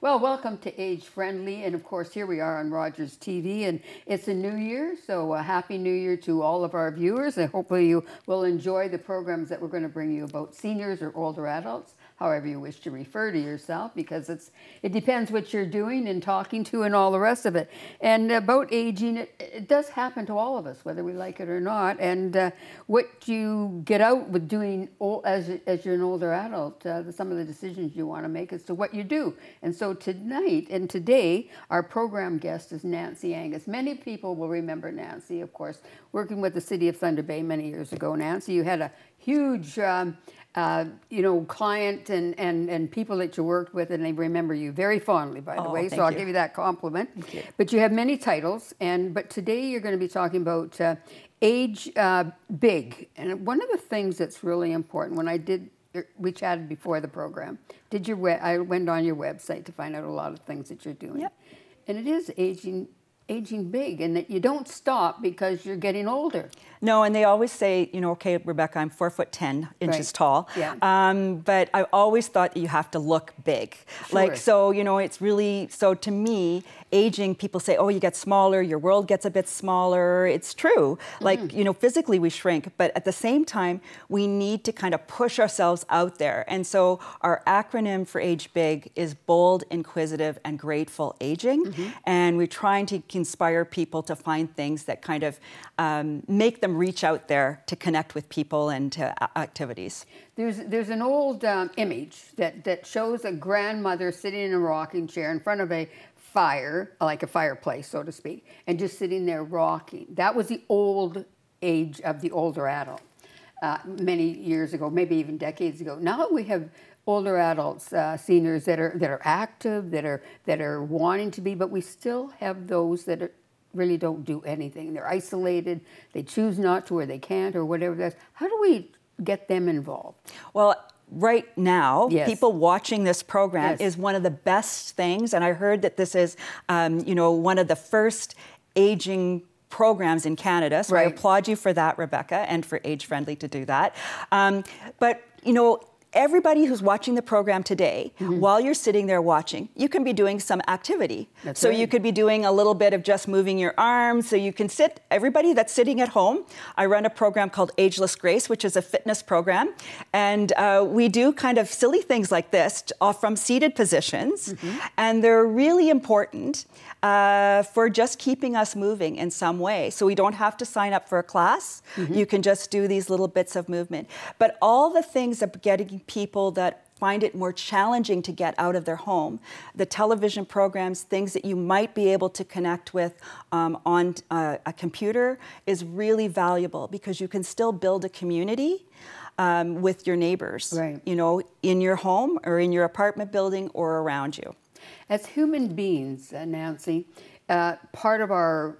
Well, welcome to Age Friendly. And of course, here we are on Rogers TV. And it's a new year. So, a happy new year to all of our viewers. And hopefully, you will enjoy the programs that we're going to bring you about seniors or older adults however you wish to refer to yourself, because it's it depends what you're doing and talking to and all the rest of it. And about aging, it, it does happen to all of us, whether we like it or not. And uh, what you get out with doing old, as as you're an older adult, uh, some of the decisions you want to make as to what you do. And so tonight and today, our program guest is Nancy Angus. Many people will remember Nancy, of course, working with the city of Thunder Bay many years ago. Nancy, you had a huge um, uh, you know, client and, and, and people that you worked with, and they remember you very fondly, by the oh, way. So I'll you. give you that compliment. You. But you have many titles, and but today you're going to be talking about uh, age uh, big. And one of the things that's really important when I did, er, we chatted before the program. Did your I went on your website to find out a lot of things that you're doing. Yep. And it is aging aging big and that you don't stop because you're getting older. No, and they always say, you know, okay, Rebecca, I'm four foot ten inches right. tall. Yeah. Um, but I always thought that you have to look big. Sure. Like so, you know, it's really so to me, aging, people say, oh, you get smaller, your world gets a bit smaller. It's true. Like, mm-hmm. you know, physically we shrink, but at the same time, we need to kind of push ourselves out there. And so our acronym for Age Big is bold, inquisitive, and grateful aging. Mm-hmm. And we're trying to inspire people to find things that kind of um, make them them reach out there to connect with people and to activities. There's, there's an old um, image that, that shows a grandmother sitting in a rocking chair in front of a fire, like a fireplace, so to speak, and just sitting there rocking. That was the old age of the older adult uh, many years ago, maybe even decades ago. Now we have older adults, uh, seniors that are that are active, that are that are wanting to be, but we still have those that are really don't do anything. They're isolated, they choose not to, or they can't, or whatever that's. How do we get them involved? Well, right now, yes. people watching this program yes. is one of the best things, and I heard that this is, um, you know, one of the first aging programs in Canada. So right. I applaud you for that, Rebecca, and for Age Friendly to do that. Um, but you know, everybody who's watching the program today, mm-hmm. while you're sitting there watching, you can be doing some activity. That's so right. you could be doing a little bit of just moving your arms. So you can sit, everybody that's sitting at home, I run a program called Ageless Grace, which is a fitness program. And uh, we do kind of silly things like this from seated positions. Mm-hmm. And they're really important uh, for just keeping us moving in some way. So we don't have to sign up for a class. Mm-hmm. You can just do these little bits of movement. But all the things of getting people that find it more challenging to get out of their home. The television programs, things that you might be able to connect with um, on uh, a computer, is really valuable because you can still build a community. Um, with your neighbors, right. you know, in your home or in your apartment building or around you. As human beings, uh, Nancy, uh, part of our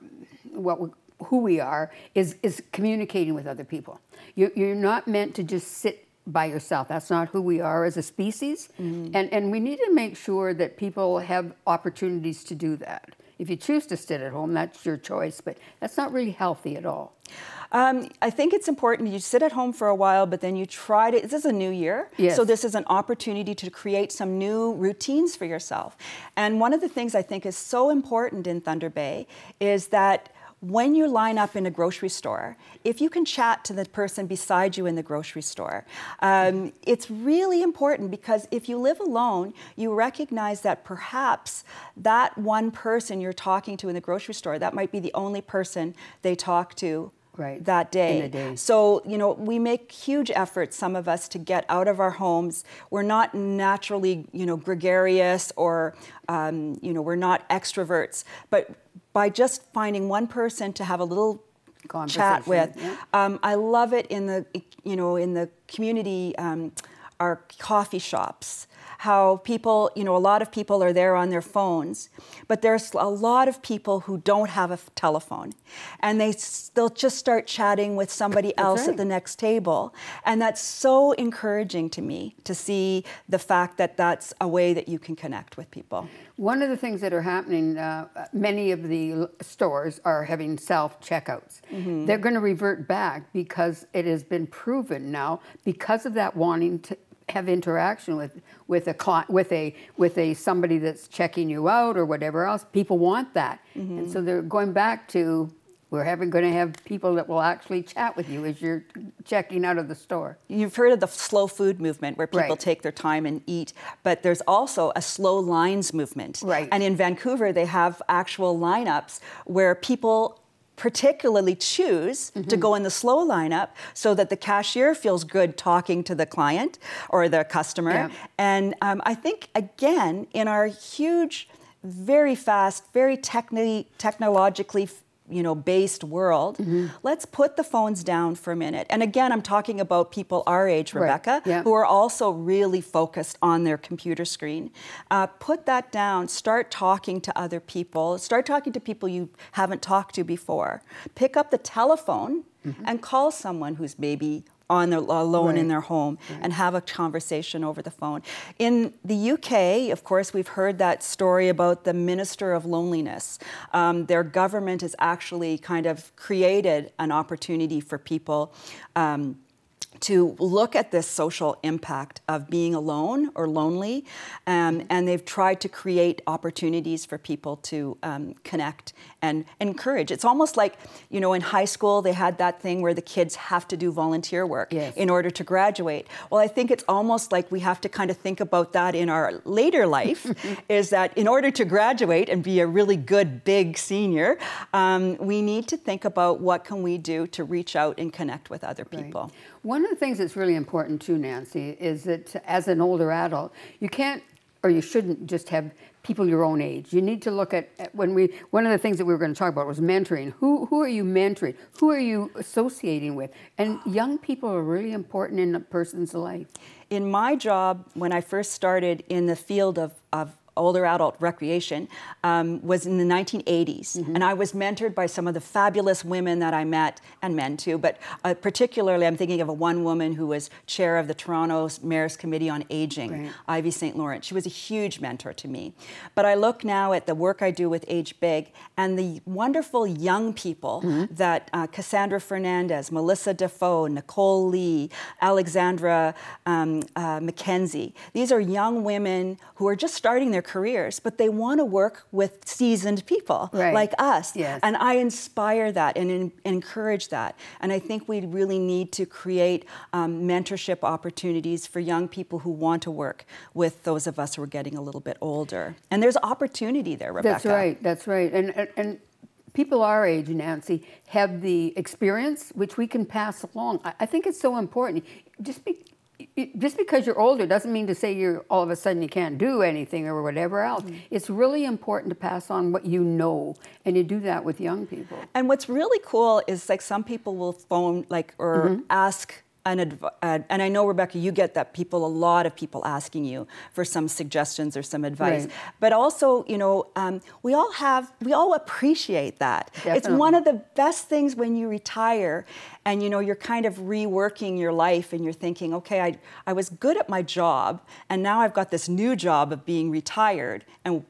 what we, who we are is is communicating with other people. You're, you're not meant to just sit by yourself. That's not who we are as a species, mm-hmm. and and we need to make sure that people have opportunities to do that. If you choose to sit at home, that's your choice, but that's not really healthy at all. Um, I think it's important you sit at home for a while, but then you try to. This is a new year, yes. so this is an opportunity to create some new routines for yourself. And one of the things I think is so important in Thunder Bay is that when you line up in a grocery store, if you can chat to the person beside you in the grocery store, um, it's really important because if you live alone, you recognize that perhaps that one person you're talking to in the grocery store, that might be the only person they talk to right. that day. day. So, you know, we make huge efforts, some of us, to get out of our homes. We're not naturally, you know, gregarious or, um, you know, we're not extroverts. But by just finding one person to have a little chat with, yeah. um, I love it in the, you know, in the community, um, our coffee shops how people, you know, a lot of people are there on their phones, but there's a lot of people who don't have a telephone. And they, they'll just start chatting with somebody else right. at the next table. And that's so encouraging to me to see the fact that that's a way that you can connect with people. One of the things that are happening, uh, many of the stores are having self checkouts. Mm-hmm. They're going to revert back because it has been proven now, because of that wanting to have interaction with with a with a with a somebody that's checking you out or whatever else. People want that, mm-hmm. and so they're going back to we're having, going to have people that will actually chat with you as you're checking out of the store. You've heard of the slow food movement where people right. take their time and eat, but there's also a slow lines movement. Right. And in Vancouver, they have actual lineups where people particularly choose mm-hmm. to go in the slow lineup so that the cashier feels good talking to the client or the customer. Yeah. And um, I think, again, in our huge, very fast, very techni- technologically you know based world mm-hmm. let's put the phones down for a minute and again i'm talking about people our age rebecca right. yeah. who are also really focused on their computer screen uh, put that down start talking to other people start talking to people you haven't talked to before pick up the telephone mm-hmm. and call someone who's maybe on their, alone right. in their home right. and have a conversation over the phone. In the UK, of course, we've heard that story about the Minister of Loneliness. Um, their government has actually kind of created an opportunity for people. Um, to look at this social impact of being alone or lonely, um, and they've tried to create opportunities for people to um, connect and encourage. It's almost like, you know, in high school they had that thing where the kids have to do volunteer work yes. in order to graduate. Well, I think it's almost like we have to kind of think about that in our later life, is that in order to graduate and be a really good big senior, um, we need to think about what can we do to reach out and connect with other people. Right. One of the things that's really important too, Nancy, is that as an older adult, you can't or you shouldn't just have people your own age. You need to look at, when we one of the things that we were going to talk about was mentoring. Who who are you mentoring? Who are you associating with? And young people are really important in a person's life. In my job, when I first started in the field of, of older adult recreation um, was in the 1980s. Mm-hmm. And I was mentored by some of the fabulous women that I met, and men too, but uh, particularly I'm thinking of a one woman who was chair of the Toronto Mayor's Committee on Aging, right. Ivy St. Laurent. She was a huge mentor to me. But I look now at the work I do with Age Big and the wonderful young people mm-hmm. that uh, Cassandra Fernandez, Melissa Defoe, Nicole Lee, Alexandra um, uh, McKenzie. These are young women who are just starting their careers, but they want to work with seasoned people right. like us. Yes. And I inspire that and in, encourage that. And I think we really need to create um, mentorship opportunities for young people who want to work with those of us who are getting a little bit older. And there's opportunity there, Rebecca. That's right. That's right. And and, and people our age, Nancy, have the experience which we can pass along. I, I think it's so important. Just be, just because you're older doesn't mean to say you're all of a sudden you can't do anything or whatever else. Mm-hmm. It's really important to pass on what you know, and you do that with young people. And what's really cool is like some people will phone like or mm-hmm. ask an adv- uh, and I know Rebecca, you get that people, a lot of people asking you for some suggestions or some advice. Right. But also, you know, um, we all have, we all appreciate that. Definitely. It's one of the best things when you retire, and you know, you're kind of reworking your life, and you're thinking, okay, I, I was good at my job, and now I've got this new job of being retired, and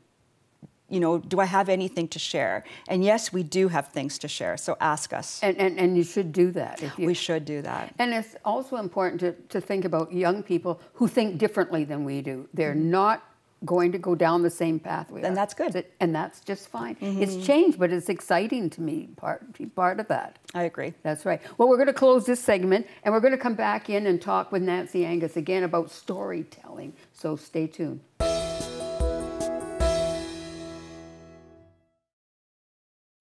you know, do I have anything to share? And yes, we do have things to share, so ask us. And, and, and you should do that. You, we should do that. And it's also important to, to think about young people who think differently than we do. They're mm-hmm. not going to go down the same path we and are. that's good. And that's just fine. Mm-hmm. It's changed, but it's exciting to me, part, part of that. I agree. That's right. Well, we're going to close this segment, and we're going to come back in and talk with Nancy Angus again about storytelling. So stay tuned.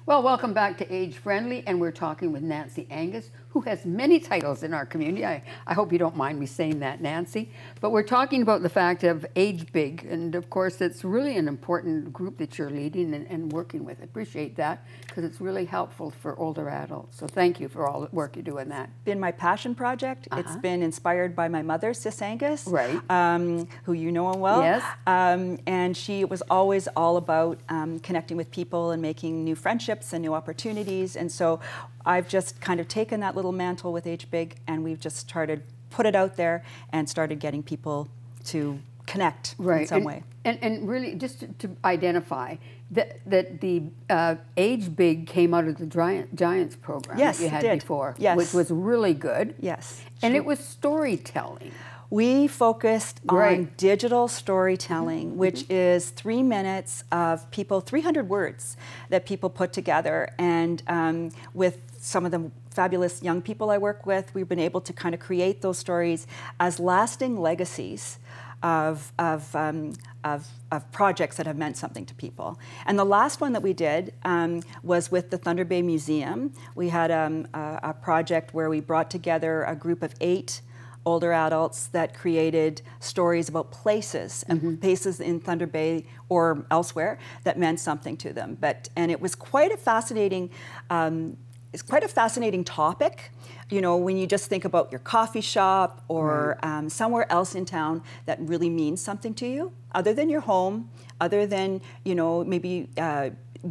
Well, welcome back to Age Friendly, and we're talking with Nancy Angus, who has many titles in our community. I, I hope you don't mind me saying that, Nancy. But we're talking about the fact of Age Big, and of course, it's really an important group that you're leading and, and working with. I appreciate that because it's really helpful for older adults. So thank you for all the work you do in that. It's Been my passion project. Uh-huh. It's been inspired by my mother, Sis Angus, right? Um, who you know well. Yes. Um, and she was always all about um, connecting with people and making new friendships and new opportunities. And so I've just kind of taken that little mantle with Age Big and we've just started put it out there and started getting people to connect right. in some and, way. And, and really, just to, to identify that that the uh, Age Big came out of the Giant, Giants program yes, that you had did. before, yes. which was really good. Yes, and it was storytelling. We focused Great. on digital storytelling, which is three minutes of people, 300 words that people put together. And um, with some of the fabulous young people I work with, we've been able to kind of create those stories as lasting legacies of, of, um, of, of, projects that have meant something to people. And the last one that we did um, was with the Thunder Bay Museum. We had um, a, a, project where we brought together a group of eight older adults that created stories about places and mm-hmm. places in Thunder Bay or elsewhere that meant something to them. But and it was quite a fascinating um, it's quite a fascinating topic. You know, when you just think about your coffee shop or right. um, somewhere else in town that really means something to you, other than your home, other than, you know, maybe uh,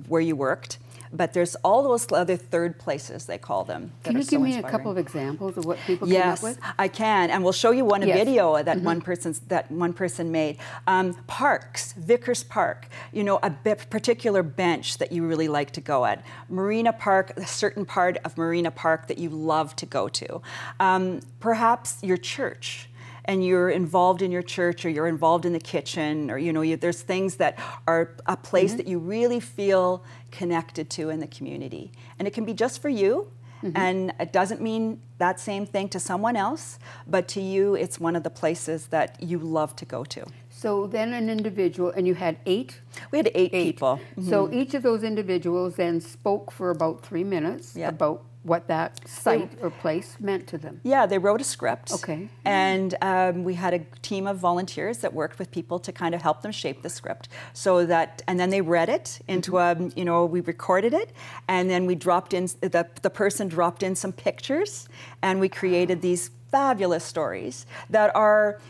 where you worked but there's all those other third places they call them. Can you give so me inspiring. a couple of examples of what people yes, came up with? I can, and we'll show you one yes. video that mm-hmm. one person that one person made. Um, parks, Vickers Park, you know, a particular bench that you really like to go at. Marina Park, a certain part of Marina Park that you love to go to. Um, perhaps your church and you're involved in your church or you're involved in the kitchen or you know you, there's things that are a place mm-hmm. that you really feel connected to in the community and it can be just for you mm-hmm. and it doesn't mean that same thing to someone else but to you it's one of the places that you love to go to so then an individual, and you had eight? We had eight, eight. people. Mm-hmm. So each of those individuals then spoke for about three minutes yeah. about what that site or place meant to them. Yeah, they wrote a script. Okay. And um, we had a team of volunteers that worked with people to kind of help them shape the script, so that and then they read it into mm-hmm. a you know we recorded it, and then we dropped in the the person dropped in some pictures, and we created these fabulous stories that are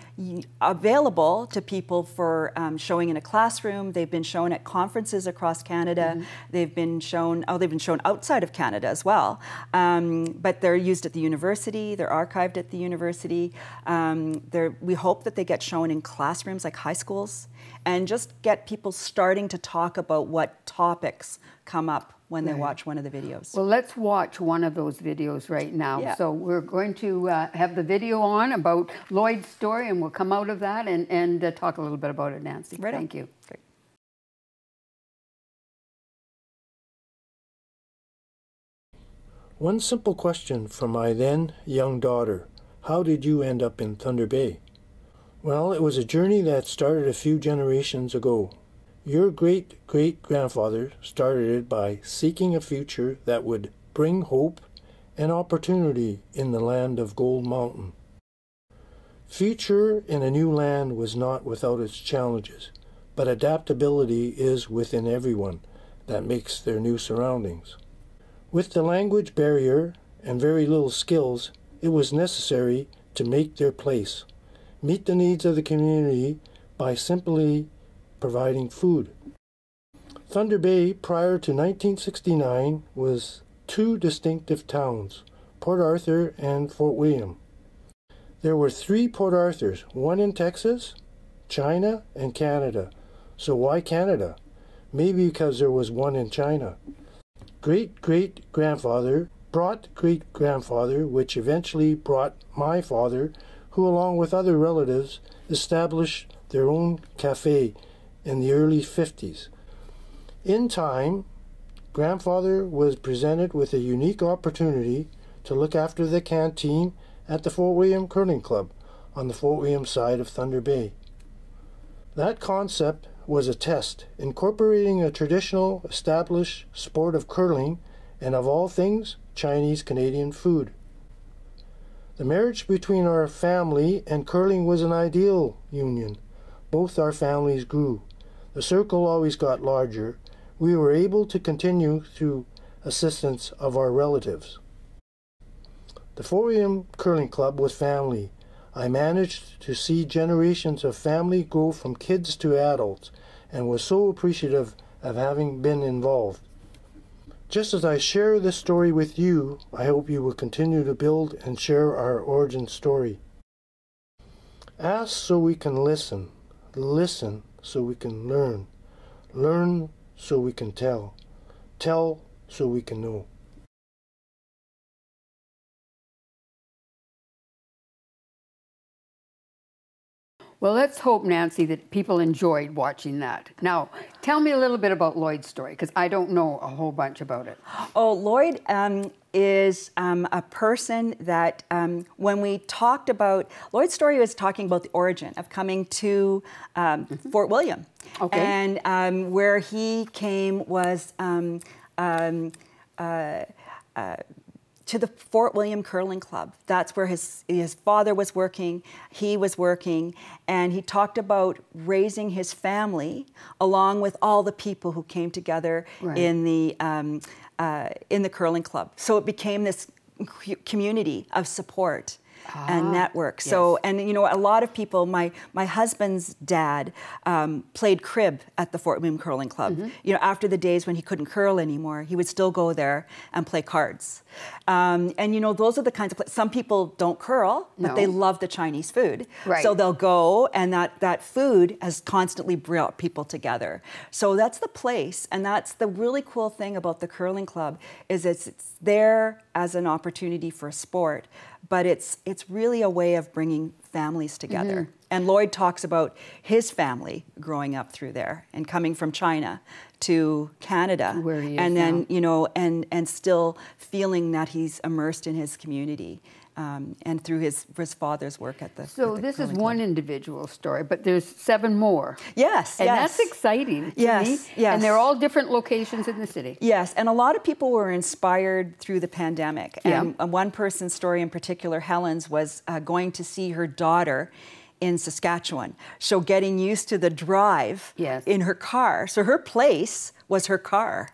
available to people for um, showing in a classroom. They've been shown at conferences across Canada. Mm-hmm. They've been shown, oh, they've been shown outside of Canada as well. Um, but they're used at the university, they're archived at the university. Um, we hope that they get shown in classrooms like high schools and just get people starting to talk about what topics come up when they watch one of the videos. Well, let's watch one of those videos right now. Yeah. So we're going to uh, have the video on about Lloyd's story, and we'll come out of that and, and uh, talk a little bit about it, Nancy. Right Thank on. you. Great. One simple question from my then young daughter How did you end up in Thunder Bay? Well, it was a journey that started a few generations ago. Your great great grandfather started it by seeking a future that would bring hope and opportunity in the land of Gold Mountain. Future in a new land was not without its challenges, but adaptability is within everyone that makes their new surroundings. With the language barrier and very little skills, it was necessary to make their place, meet the needs of the community by simply providing food. Thunder Bay prior to 1969 was two distinctive towns, Port Arthur and Fort William. There were three Port Arthurs, one in Texas, China, and Canada. So why Canada? Maybe because there was one in China. Great great grandfather brought great grandfather, which eventually brought my father, who, along with other relatives, established their own cafe in the early 50s. In time, grandfather was presented with a unique opportunity to look after the canteen at the Fort William Curling Club on the Fort William side of Thunder Bay. That concept was a test, incorporating a traditional established sport of curling and, of all things, Chinese Canadian food. The marriage between our family and curling was an ideal union. Both our families grew. The circle always got larger. We were able to continue through assistance of our relatives. The Fort William Curling Club was family. I managed to see generations of family grow from kids to adults and was so appreciative of having been involved. Just as I share this story with you, I hope you will continue to build and share our origin story. Ask so we can listen, listen so we can learn. Learn so we can tell. Tell so we can know. Well, let's hope, Nancy, that people enjoyed watching that. Now, tell me a little bit about Lloyd's story, because I don't know a whole bunch about it. Oh, Lloyd um, is um, a person that um, when we talked about, Lloyd's story was talking about the origin of coming to um, mm-hmm. Fort William. Okay. And um, where he came was um, uh, uh, to the Fort William Curling Club. That's where his, his father was working, he was working, and he talked about raising his family along with all the people who came together right. in, the, um, uh, in the curling club. So it became this community of support ah, and network. So, and you know, a lot of people, my, my husband's dad um, played crib at the Fort William Curling Club. Mm -hmm. You know, after the days when he couldn't curl anymore, he would still go there and play cards. Um, and you know, those are the kinds of some people don't curl, but no. they love the Chinese food. Right. So they'll go, and that that food has constantly brought people together. So that's the place, and that's the really cool thing about the curling club is it's, it's there as an opportunity for sport, but it's it's really a way of bringing families together. Mm -hmm. And Lloyd talks about his family growing up through there and coming from China to Canada, and then now. you know, and and still feeling that he's immersed in his community. Um, and through his his father's work at the. So the this is one individual story, but there's seven more. Yes, and yes. that's exciting. yes, me. yes. And they're all different locations in the city. Yes, and a lot of people were inspired through the pandemic. Yeah. And one person's story in particular, Helen's, was uh, going to see her daughter in Saskatchewan. So getting used to the drive yes. in her car. So her place was her car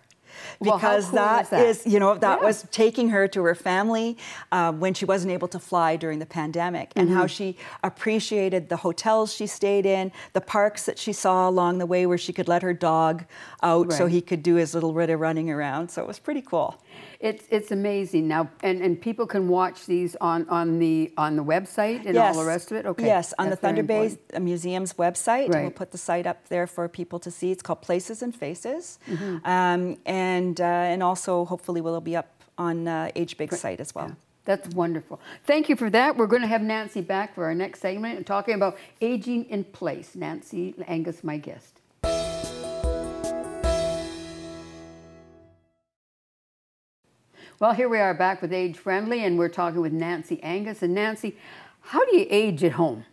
because well, that, that, is, you know, that yeah. was taking her to her family uh, when she wasn't able to fly during the pandemic, and mm -hmm. how she appreciated the hotels she stayed in, the parks that she saw along the way where she could let her dog out right. so he could do his little bit of running around. So it was pretty cool. It's it's amazing now, and, and people can watch these on, on the on the website and yes. all the rest of it. Okay. Yes, on That's the Thunder Bay Museum's website. Right. We'll put the site up there for people to see. It's called Places and Faces, mm -hmm. um, and uh, and also hopefully will be up on uh, Age Big site as well. Yeah. That's wonderful. Thank you for that. We're going to have Nancy back for our next segment and talking about aging in place. Nancy Angus, my guest. Well, here we are back with Age Friendly, and we're talking with Nancy Angus. And Nancy, how do you age at home?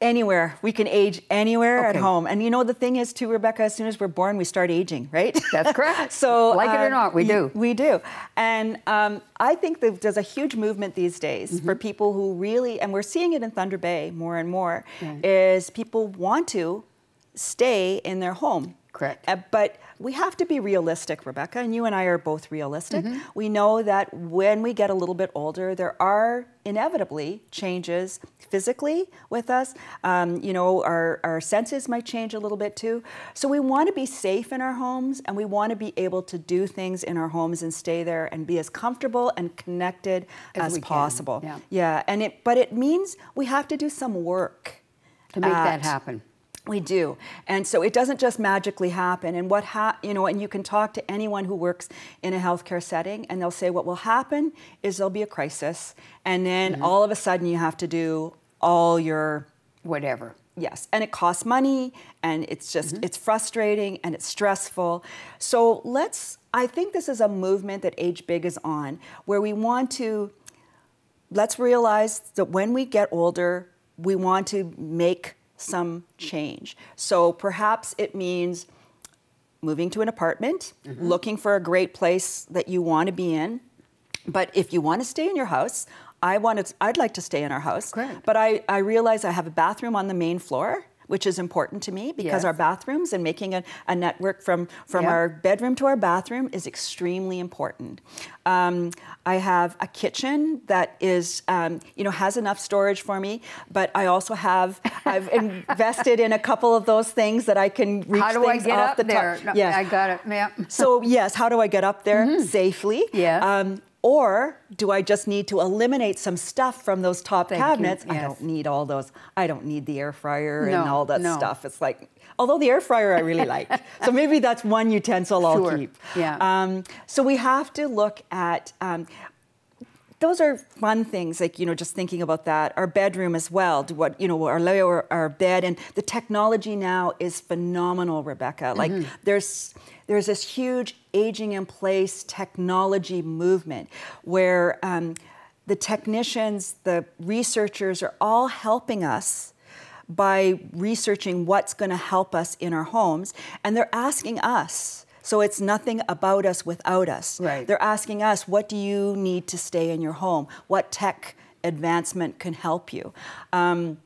Anywhere. We can age anywhere okay. at home. And you know, the thing is, too, Rebecca, as soon as we're born, we start aging, right? That's correct. so, like it or not, we do. We do. And um, I think that there's a huge movement these days mm -hmm. for people who really, and we're seeing it in Thunder Bay more and more, is people want to stay in their home. Correct. Uh, but we have to be realistic, Rebecca, and you and I are both realistic. Mm -hmm. We know that when we get a little bit older, there are inevitably changes physically with us. Um, you know, our, our senses might change a little bit too. So we want to be safe in our homes and we want to be able to do things in our homes and stay there and be as comfortable and connected as, as possible. Yeah. yeah. And it, but it means we have to do some work to make that happen. We do. And so it doesn't just magically happen. And what ha- you know, and you can talk to anyone who works in a healthcare setting and they'll say what will happen is there'll be a crisis and then mm-hmm. all of a sudden you have to do all your whatever. Yes, and it costs money and it's just mm-hmm. it's frustrating and it's stressful. So let's I think this is a movement that Age Big is on where we want to let's realize that when we get older, we want to make some change. So perhaps it means moving to an apartment, mm-hmm. looking for a great place that you want to be in. But if you want to stay in your house, I want to, I'd like to stay in our house. But I, I realize I have a bathroom on the main floor which is important to me because yes. our bathrooms and making a, a network from, from yep. our bedroom to our bathroom is extremely important. Um, I have a kitchen that is, um, you know, has enough storage for me, but I also have, I've invested in a couple of those things that I can reach how do things I get off up the there? top. No, yes. I got it. Yeah. so yes, how do I get up there mm-hmm. safely? Yes. Um, or do I just need to eliminate some stuff from those top Thank cabinets? Yes. I don't need all those. I don't need the air fryer no, and all that no. stuff. It's like, although the air fryer I really like. so maybe that's one utensil I'll keep. Yeah. Um, so we have to look at. Um, those are fun things, like, you know, just thinking about that. Our bedroom as well, what, you know, our our bed, and the technology now is phenomenal, Rebecca. Like, mm-hmm. there's, there's this huge aging in place technology movement where um, the technicians, the researchers are all helping us by researching what's going to help us in our homes. And they're asking us. So it's nothing about us without us. Right. They're asking us, what do you need to stay in your home? What tech advancement can help you? Um,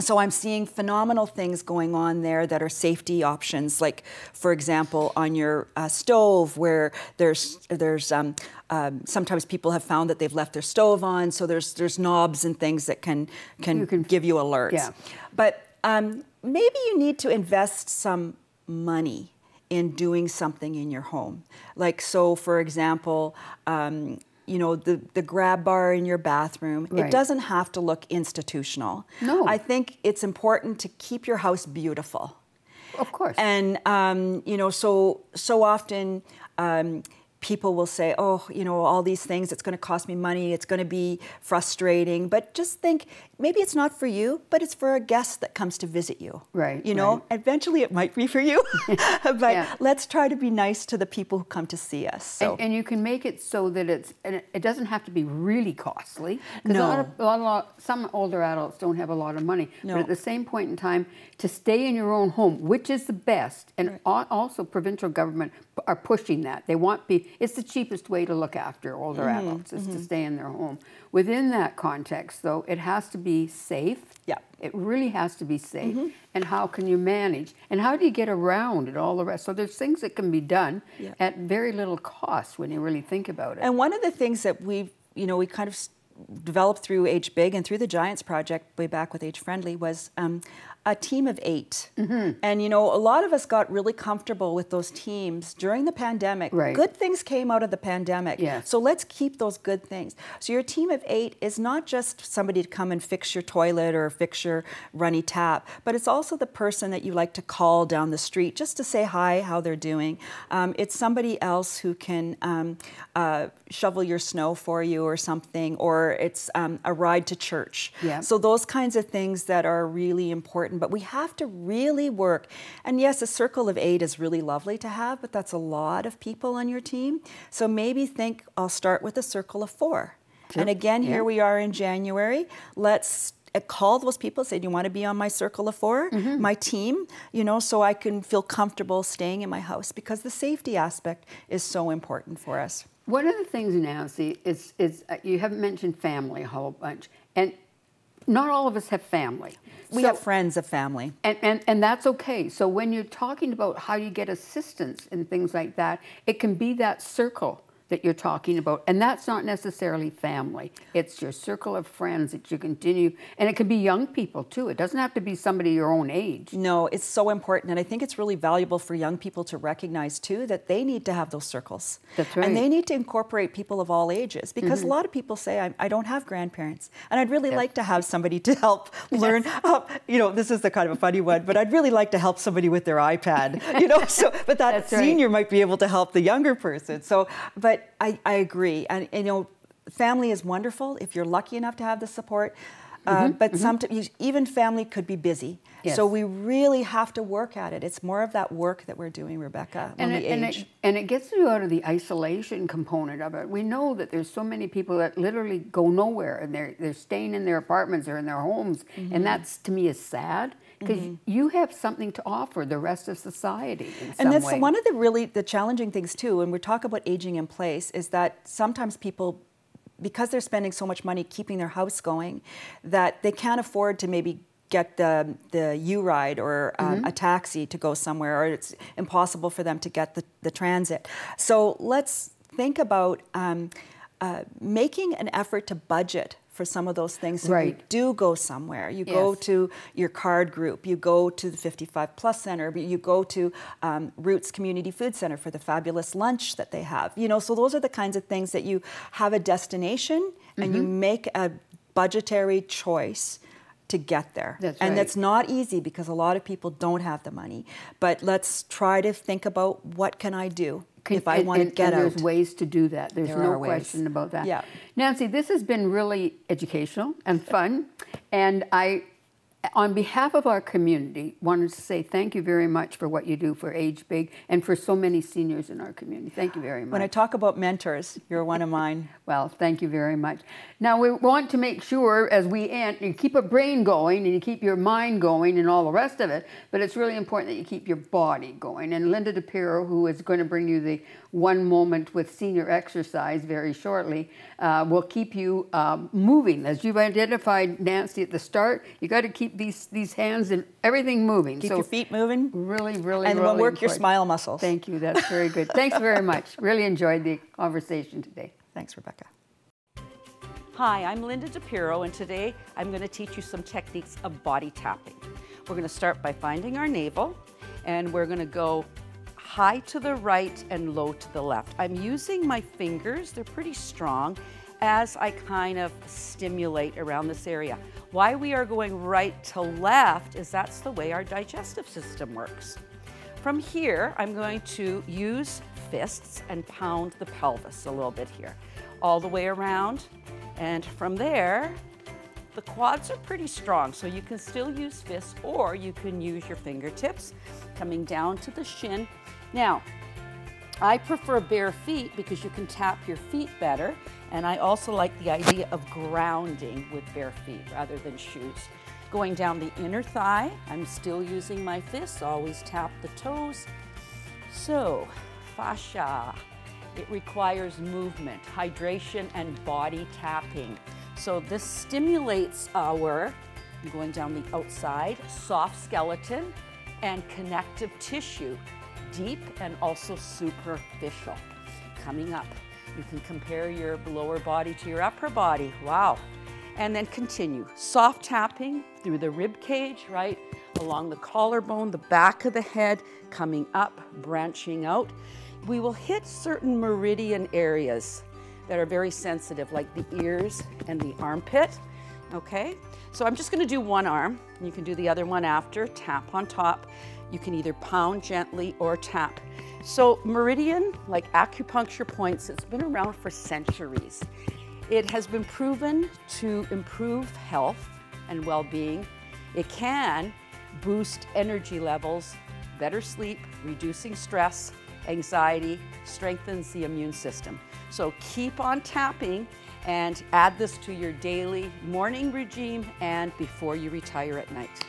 so I'm seeing phenomenal things going on there that are safety options, like, for example, on your uh, stove, where there's there's um, um, sometimes people have found that they've left their stove on, so there's there's knobs and things that can can, you can give you alerts. Yeah. But um, maybe you need to invest some money in doing something in your home. Like so, for example, um, you know, the, the grab bar in your bathroom. Right. It doesn't have to look institutional. No. I think it's important to keep your house beautiful. Of course. And, um, you know, so, so often, um, people will say, oh, you know, all these things, it's going to cost me money, it's going to be frustrating. But just think, maybe it's not for you, but it's for a guest that comes to visit you. Right. You know, right. eventually it might be for you. but yeah. let's try to be nice to the people who come to see us. So. And, and, you can make it so that it's, and it doesn't have to be really costly. No. A lot of, a lot, a lot, some older adults don't have a lot of money. No. But at the same point in time, to stay in your own home, which is the best, and right. also provincial government are pushing that. They want be it's the cheapest way to look after older mm-hmm. adults is mm-hmm. to stay in their home. Within that context, though, it has to be safe. Yeah. It really has to be safe. Mm-hmm. And how can you manage? And how do you get around and all the rest? So there's things that can be done yeah. at very little cost when you really think about it. And one of the things that we've, you know, we kind of developed through Age Big and through the Giants Project way back with Age Friendly was um, a team of 8 mm-hmm. And, you know, a lot of us got really comfortable with those teams during the pandemic. Right. Good things came out of the pandemic. Yes. So let's keep those good things. So your team of eight is not just somebody to come and fix your toilet or fix your runny tap, but it's also the person that you like to call down the street just to say hi, how they're doing. Um, it's somebody else who can um, uh, shovel your snow for you or something, or it's um, a ride to church. Yeah. So those kinds of things that are really important, but we have to really work. And yes, a circle of eight is really lovely to have, but that's a lot of people on your team. So maybe think I'll start with a circle of four. Sure. And again, yeah. here we are in January. Let's call those people say do you want to be on my circle of 4 mm-hmm. my team you know so i can feel comfortable staying in my house because the safety aspect is so important for us one of the things nancy is is uh, you haven't mentioned family a whole bunch and not all of us have family. We so, have friends of family. And, and, and that's okay. So when you're talking about how you get assistance and things like that, it can be that circle that you're talking about. And that's not necessarily family. It's your circle of friends that you continue. And it can be young people too. It doesn't have to be somebody your own age. No, it's so important. And I think it's really valuable for young people to recognize too that they need to have those circles. That's right. And they need to incorporate people of all ages because mm-hmm. a lot of people say, I, I, don't have grandparents. And I'd really yes. like to have somebody to help learn. Yes. Uh, you know, this is the kind of a funny one, but I'd really like to help somebody with their iPad. You know, so but that senior right. might be able to help the younger person. So, but I, I agree. And, you know, family is wonderful if you're lucky enough to have the support. Uh, mm-hmm, but mm-hmm. sometimes even family could be busy. Yes. So we really have to work at it. It's more of that work that we're doing, Rebecca, and it, and it, and it, gets you out of the isolation component of it. We know that there's so many people that literally go nowhere and they're, they're staying in their apartments or in their homes. Mm-hmm. And that's, to me, is sad because mm-hmm. you have something to offer the rest of society and that's way. one of the really the challenging things too when we talk about aging in place is that sometimes people because they're spending so much money keeping their house going that they can't afford to maybe get the the U ride or um, mm-hmm. a taxi to go somewhere, or it's impossible for them to get the, the transit. So let's think about um, uh, making an effort to budget for some of those things. So right. you do go somewhere. You yes. go to your card group. You go to the 55 Plus Center. You go to um, Roots Community Food Center for the fabulous lunch that they have. You know, so those are the kinds of things that you have a destination mm-hmm. and you mm-hmm. make a budgetary choice to get there. That's and right. that's not easy because a lot of people don't have the money. But let's try to think about what can I do Can- if I and- want to and- get and out. There's ways to do that. There's There no question about that. Yeah. Nancy, this has been really educational and fun, and I, on behalf of our community, wanted to say thank you very much for what you do for Age Big and for so many seniors in our community. Thank you very much. When I talk about mentors, you're one of mine. Well, thank you very much. Now, we want to make sure as we end, you keep a brain going and you keep your mind going and all the rest of it, but it's really important that you keep your body going. And Linda DePiro, who is going to bring you the one moment with senior exercise very shortly, uh, will keep you um, moving. As you've identified, Nancy, at the start, you got to keep these, these hands and everything moving. Keep so your feet moving. Really, really, And really we'll work your smile muscles. Thank you. That's very good. Thanks very much. Really enjoyed the conversation today. Thanks, Rebecca. Hi, I'm Linda DePiro, and today I'm going to teach you some techniques of body tapping. We're going to start by finding our navel, and we're going to go high to the right and low to the left. I'm using my fingers, they're pretty strong, as I kind of stimulate around this area. Why we are going right to left is that's the way our digestive system works. From here, I'm going to use fists and pound the pelvis a little bit here, all the way around. And from there, the quads are pretty strong, so you can still use fists or you can use your fingertips coming down to the shin. Now, I prefer bare feet because you can tap your feet better, and I also like the idea of grounding with bare feet rather than shoes. Going down the inner thigh, I'm still using my fists, always tap the toes. So, fascia, it requires movement, hydration, and body tapping. So this stimulates our, I'm going down the outside, soft skeleton and connective tissue, deep and also superficial. Coming up, you can compare your lower body to your upper body. Wow. And then continue. Soft tapping through the rib cage, right? Along the collarbone, the back of the head, coming up, branching out. We will hit certain meridian areas that are very sensitive, like the ears and the armpit. Okay? So I'm just gonna do one arm. You can do the other one after. Tap on top. You can either pound gently or tap. So meridian, like acupuncture points, it's been around for centuries. It has been proven to improve health and well-being. It can boost energy levels, better sleep, reducing stress, anxiety, strengthens the immune system. So keep on tapping and add this to your daily morning regime and before you retire at night.